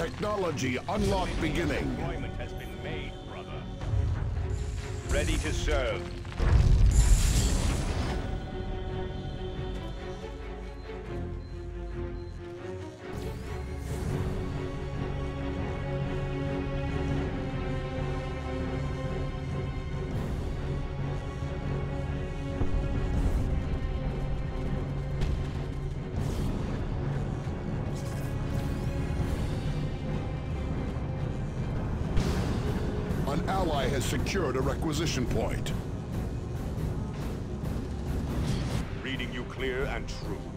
Technology unlock beginning. Ready to serve. Has secured a requisition point. Reading you clear and true.